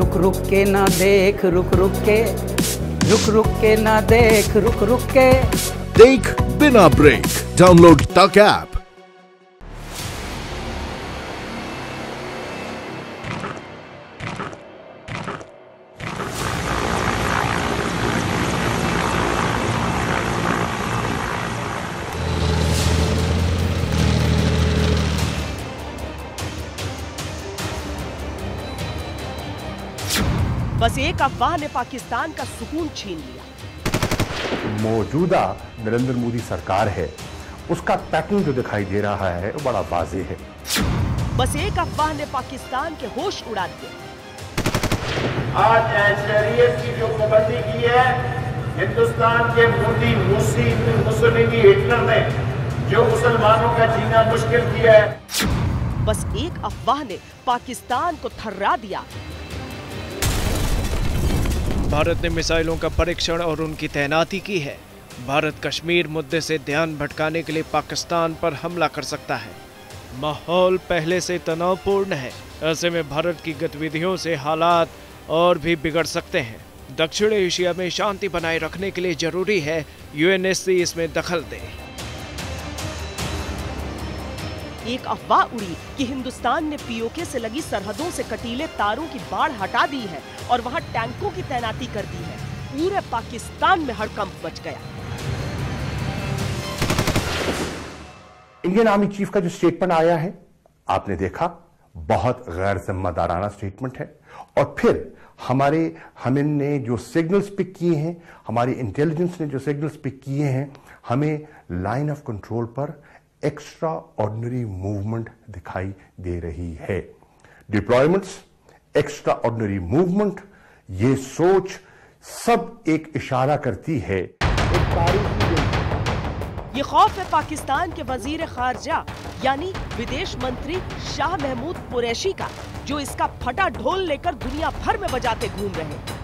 रुक रुक के ना देख, रुक रुक के, रुक रुक के ना देख, रुक रुक के। देख बिना ब्रेक, डाउनलोड तक ऐप। बस एक अफवाह ने पाकिस्तान का सुकून छीन लिया। मौजूदा नरेंद्र मोदी सरकार है। उसका पैटर्न जो दिखाई दे रहा है वो बड़ा वाजे है। बस एक अफवाह ने पाकिस्तान के होश उड़ा दिए। आज शरीयत की जो पाबंदी की है हिंदुस्तान के मोदी मूसी मुसलिमी हिटलर ने जो मुसलमानों का जीना मुश्किल किया है। बस एक अफवाह ने पाकिस्तान को थर्रा दिया। भारत ने मिसाइलों का परीक्षण और उनकी तैनाती की है। भारत कश्मीर मुद्दे से ध्यान भटकाने के लिए पाकिस्तान पर हमला कर सकता है। माहौल पहले से तनावपूर्ण है। ऐसे में भारत की गतिविधियों से हालात और भी बिगड़ सकते हैं। दक्षिण एशिया में शांति बनाए रखने के लिए ज़रूरी है। यूएनएससी इसमें दखल दे। एक अफवाह उड़ी कि हिंदुस्तान ने पीओके से लगी सरहदों से कटीले तारों की बाढ़ हटा दी है और वहाँ टैंकों की तैनाती कर दी है। पूरे पाकिस्तान में हड़कंप मच गया। इंडियन आर्मी चीफ का जो स्टेटमेंट आया है, आपने देखा, बहुत गैर जिम्मेदाराना स्टेटमेंट है। और फिर हमारे हमने जो सिग्नल्स पिक किए हैं, हमारी इंटेलिजेंस ने जो सिग्नल्स पिक किए हैं, हमें लाइन ऑफ़ कंट्रोल पर एक्स्ट्रा ऑर्डनरी मूवमेंट दिखाई दे रही है। डिप्लॉयमेंट्स एक्स्ट्रा ऑर्डनरी मूवमेंट ये सोच सब एक इशारा करती है। एक ये खौफ है पाकिस्तान के वज़ीर खारजा यानी विदेश मंत्री शाह महमूद कुरैशी का जो इसका फटा ढोल लेकर दुनिया भर में बजाते घूम रहे हैं।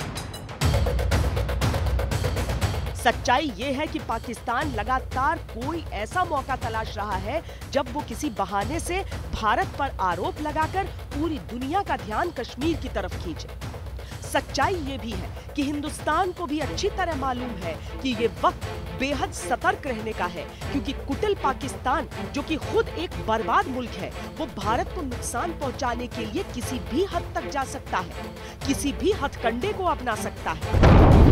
सच्चाई ये है कि पाकिस्तान लगातार कोई ऐसा मौका तलाश रहा है जब वो किसी बहाने से भारत पर आरोप लगाकर पूरी दुनिया का ध्यान कश्मीर की तरफ़ खींचे। सच्चाई ये भी है कि हिंदुस्तान को भी अच्छी तरह मालूम है कि ये वक्त बेहद सतर्क रहने का है, क्योंकि कुटिल पाकिस्तान, जो कि खुद एक बर्बाद मुल्क है, वो भारत को नुकसान पहुँचाने के लिए किसी भी हद तक जा सकता है, किसी भी हथकंडे को अपना सकता है।